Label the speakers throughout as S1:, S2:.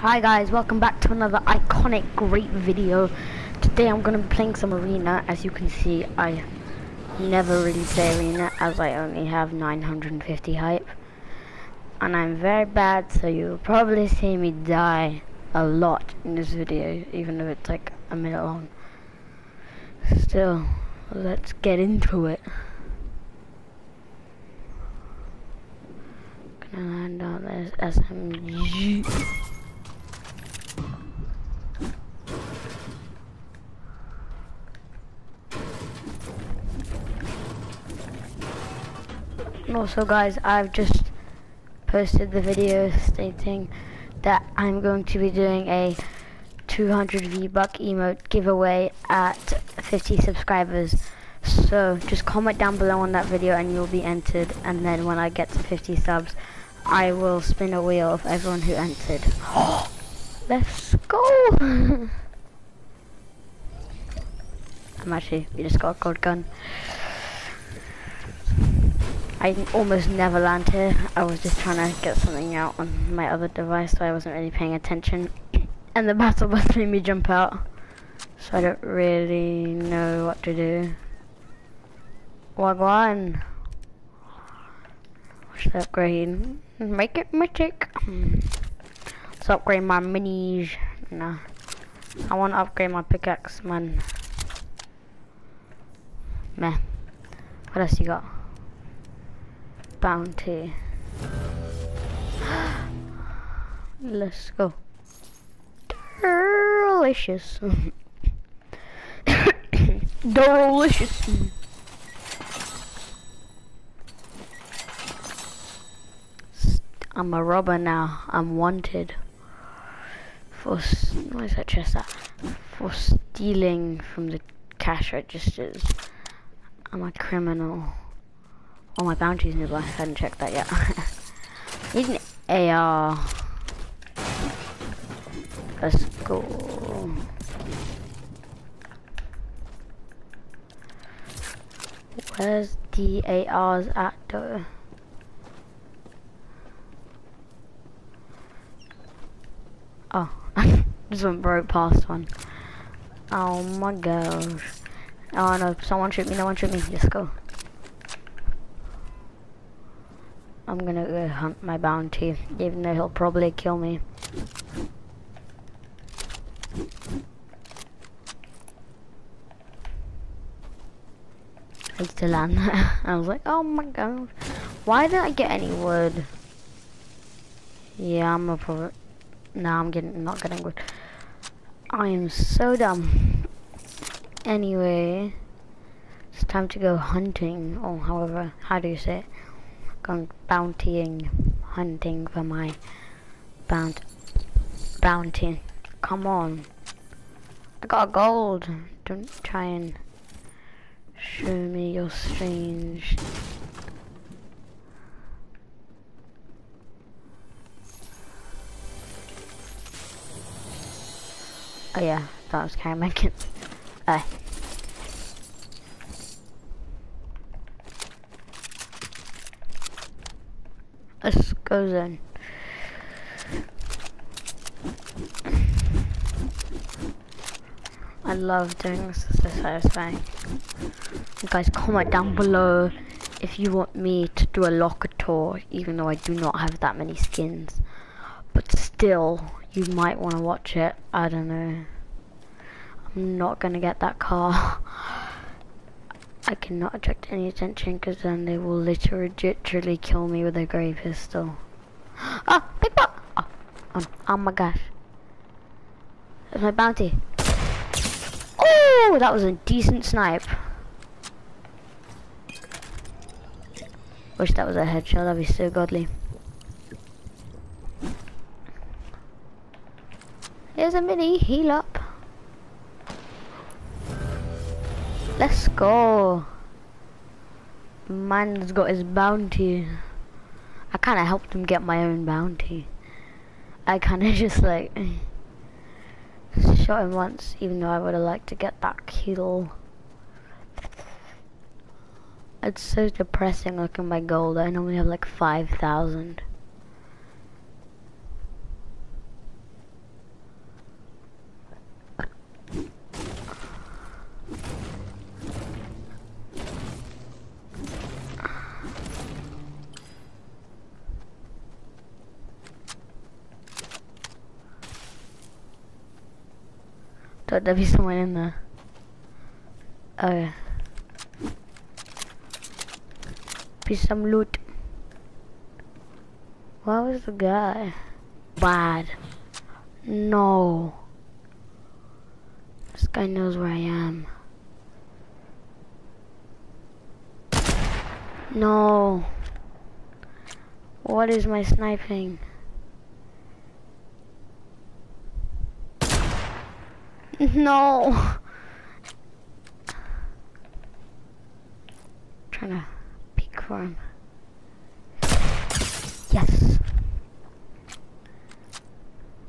S1: Hi guys, welcome back to another Iconic Grape video. Today I'm going to be playing some arena. As you can see, I never really play arena as I only have 950 hype. And I'm very bad, so you'll probably see me die a lot in this video, even if it's like a minute long. Still, let's get into it. Gonna land on this SMG. And also guys, I've just posted the video stating that I'm going to be doing a 200 V-Buck emote giveaway at 50 subscribers. So just comment down below on that video and you'll be entered and then when I get to 50 subs I will spin a wheel of everyone who entered. Let's go! I'm actually, we just got a gold gun. I almost never land here. I was just trying to get something out on my other device, so I wasn't really paying attention. And the battle bus made me jump out. So I don't really know what to do. Wagwan. Should upgrade. Make it mythic. Let's hmm. upgrade my minis. Nah. I want to upgrade my pickaxe, man. Meh. What else you got? Bounty. Let's go. Delicious. Delicious. I'm a robber now. I'm wanted for what is that chest at? For stealing from the cash registers. I'm a criminal. All my bounties nearby. I hadn't checked that yet. Need an AR. Let's go. Where's the ARs at though? Oh, just went broke past one. Oh my gosh. Oh no, someone shoot me, no one shoot me, let's go. I'm gonna go hunt my bounty, even though he'll probably kill me. I to land. I was like, oh my god, why didn't I get any wood? Yeah, I'm a pro. Nah, I'm getting not getting wood. I am so dumb. Anyway, it's time to go hunting, or however, how do you say it? Gone bountying, hunting for my bound bounty. Come on. I got gold. Don't try and show me your strange Oh yeah, that was Karen Uh, Let's go then. I love doing this, it's so satisfying. You guys comment down below if you want me to do a locker tour, even though I do not have that many skins. But still, you might want to watch it. I don't know. I'm not to get that car. I cannot attract any attention because then they will literally, literally kill me with a grey pistol. Ah, big bot! Oh, oh, oh my gosh. That's my bounty. Oh, that was a decent snipe. Wish that was a headshot, that'd be so godly. Here's a mini heal up. Let's go. Man's got his bounty. I kind of helped him get my own bounty. I kind of just like shot him once, even though I would have liked to get that kill. It's so depressing looking at my gold. I normally have like 5,000. Thought there'd be someone in there. Yeah. Be some loot. Where was the guy? Bad. No. This guy knows where I am. No. What is my sniping? No. Trying to peek for him. Yes.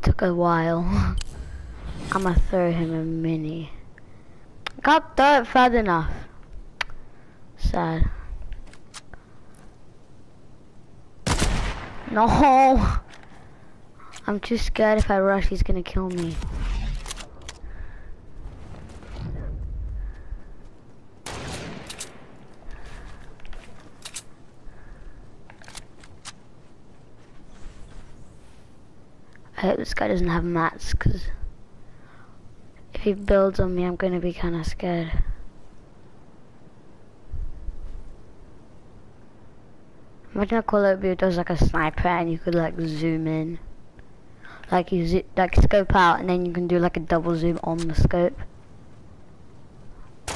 S1: Took a while. I'ma throw him a mini. Can't throw it fast enough. Sad. No! I'm too scared if I rush he's gonna kill me. I hope this guy doesn't have mats, because if he builds on me, I'm going to be kind of scared. Imagine a Call of Duty does like a sniper and you could like zoom in. Like you zo like scope out and then you can do like a double zoom on the scope.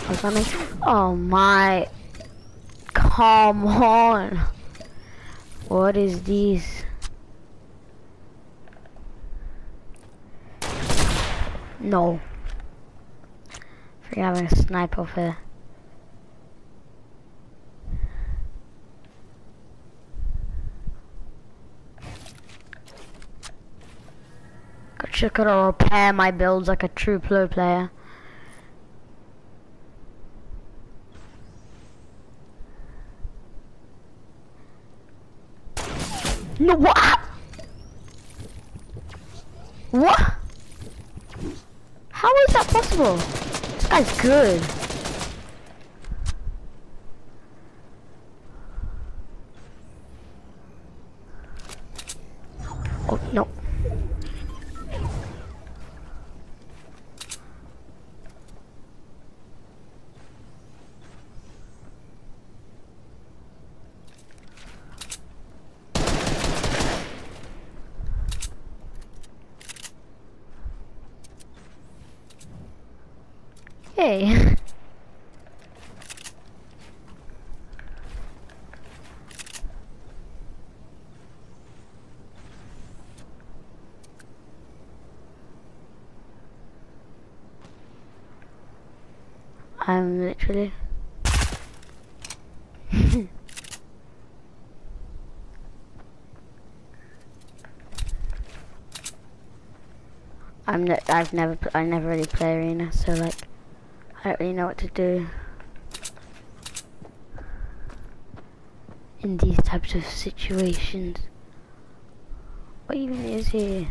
S1: Or something. Oh my. Come on. What is this? No. Forget having a sniper off here. Just gotta repair my builds like a true pro player. No? What? How is possible? This guy's good. Oh, no. Hey. I'm literally I'm I've never I never really play arena so like I don't really know what to do in these types of situations. What even is here?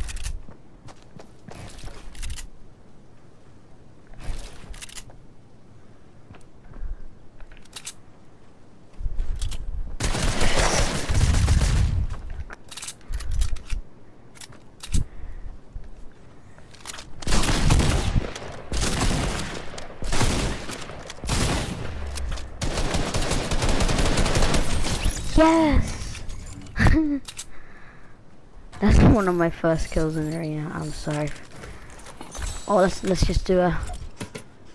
S1: Yes! That's one of my first kills in the arena. I'm sorry. Oh, let's let's just do a.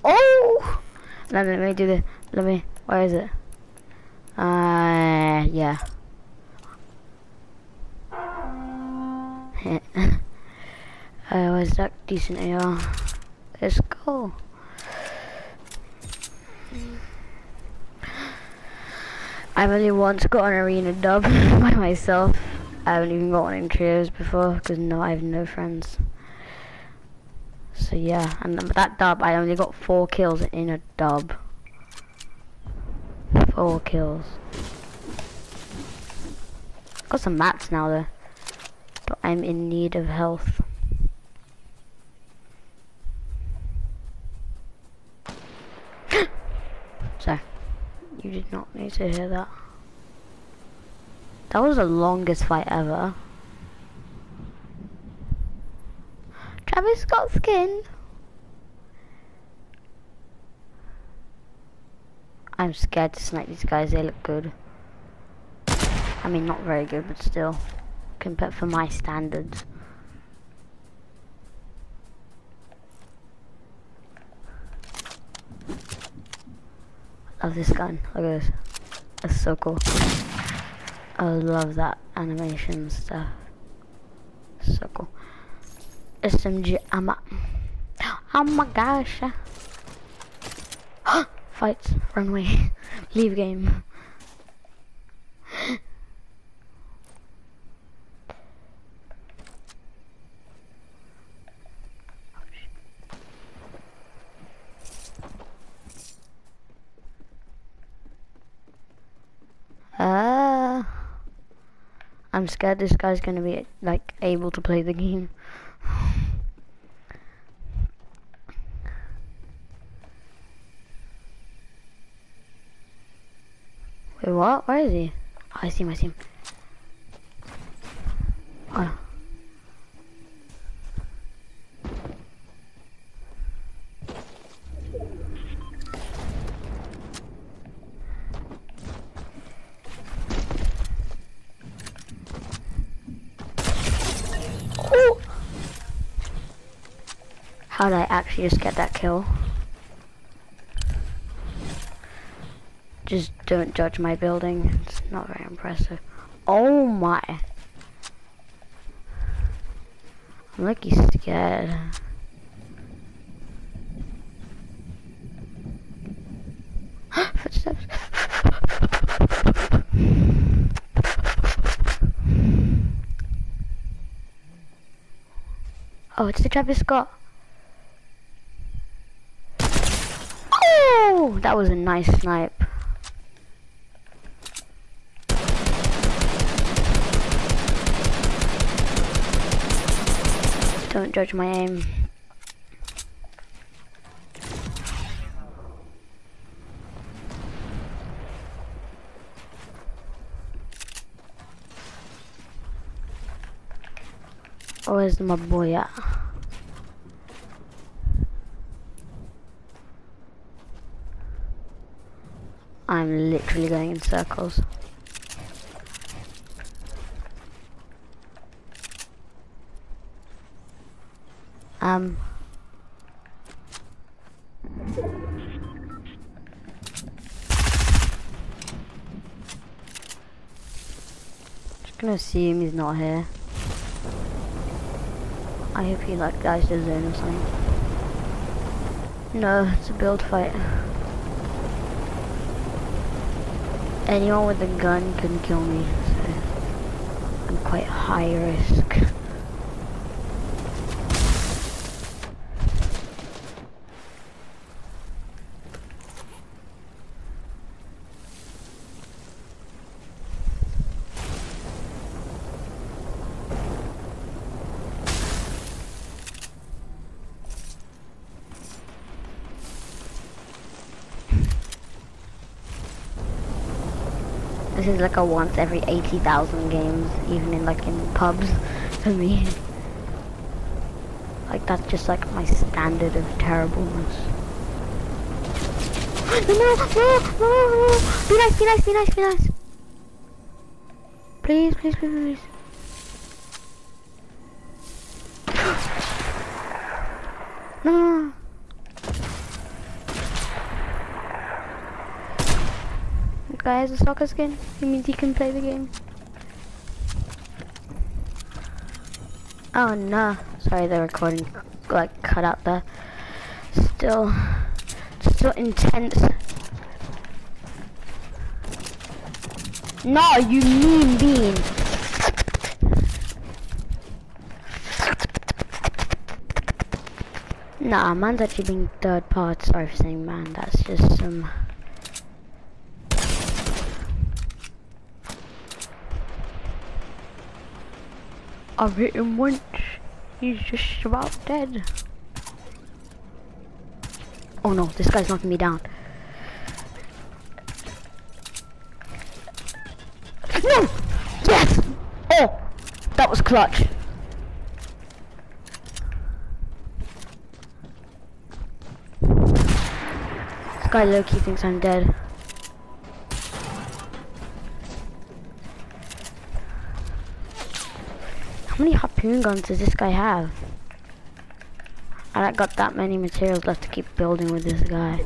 S1: Oh! No, let me do the. Let me. Where is it? Uh, yeah. uh, was that decent AR? Let's go. I've only once got an arena dub by myself. I haven't even got one in trios before because no, I have no friends. So yeah, and that dub, I only got four kills in a dub. Four kills. Got some mats now though, but I'm in need of health. so. You did not need to hear that. That was the longest fight ever. Travis got skinned. I'm scared to snipe these guys, they look good. I mean, not very good, but still. Compared for my standards. Love this gun. Look at this. It's so cool. I love that animation stuff. So cool. SMG ammo. Oh my gosh. Fights. Run away. Leave game. Ah. Uh, I'm scared this guy's gonna be like able to play the game. Wait, what? Where is he? Oh, I see him, I see him. Oh. How did I actually just get that kill? Just don't judge my building. It's not very impressive. Oh my. I'm he's scared. Footsteps. Oh, it's the Travis Scott. Oh, that was a nice snipe. Don't judge my aim. Oh, where's my boy at? I'm literally going in circles. Um. Just gonna assume he's not here. I hope he like dies the zone or something. No, it's a build fight. Anyone with a gun can kill me, so I'm quite high risk. This is like a once every 80,000 games, even in like in pubs for me. Like that's just like my standard of terribleness. no, no, no, no, Be nice, be nice, be nice, be nice. Please, please, please, please. Guy has a soccer skin. It means he can play the game. Oh no. Sorry, the recording like cut out there. Still, still intense. No, you mean bean. Nah, man's actually being third part. Sorry for saying man. That's just some. I've hit him once. He's just about dead. Oh no, this guy's knocking me down. No! Yes! Oh! That was clutch. This guy low-key thinks I'm dead. Harpoon guns does this guy have? I don't got that many materials left to keep building with this guy.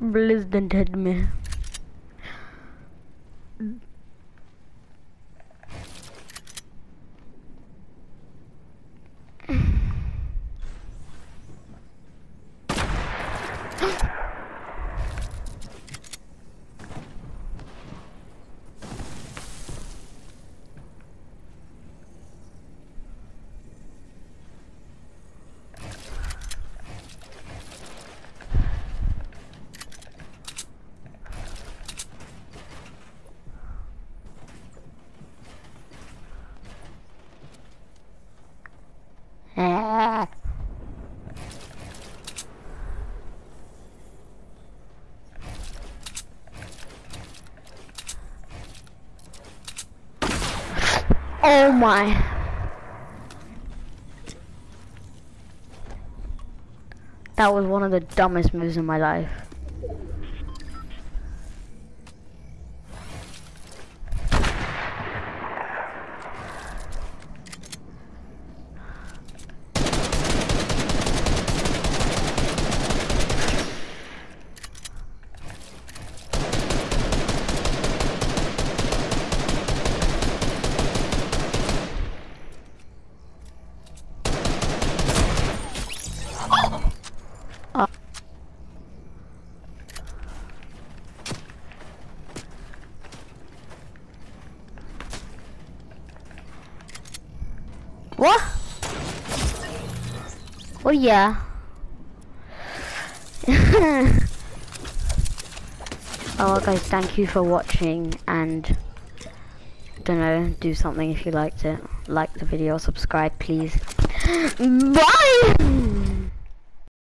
S1: Blizz didn't hit me. Ah. Oh my. That was one of the dumbest moves in my life. What? Oh yeah. oh guys, thank you for watching and don't know, do something if you liked it. Like the video, subscribe please. Bye!